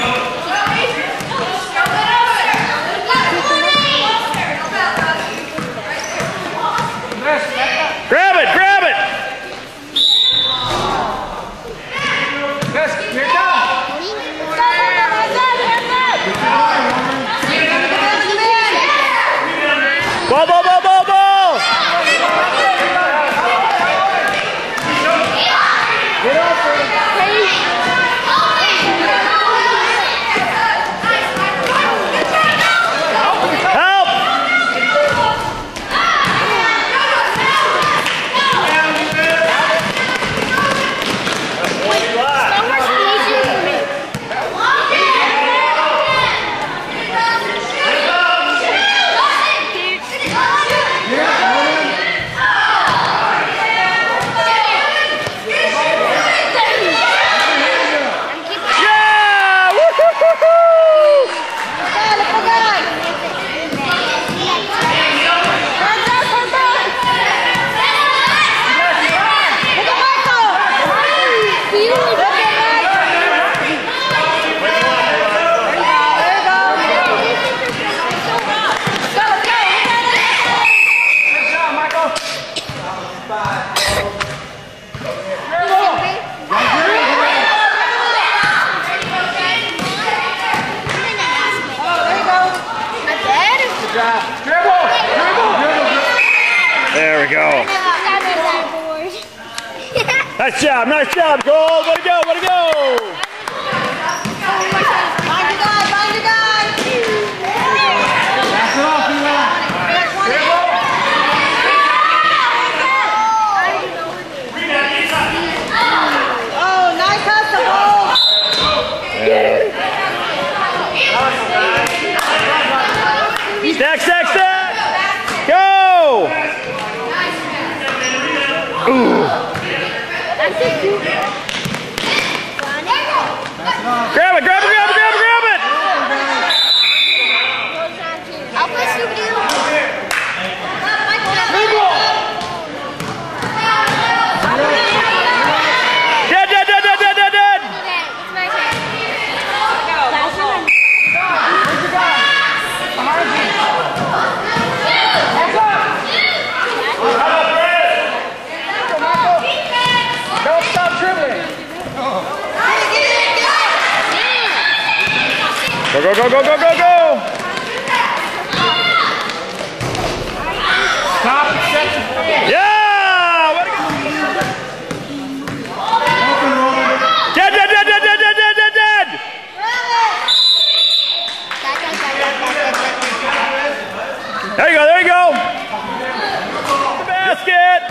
go. There we go. Nice job, nice job, goal. Way to go, way to go. Grab it, grab it, Go, go, go, go, go, go, go! Stop, set! There you go, there you go. The basket.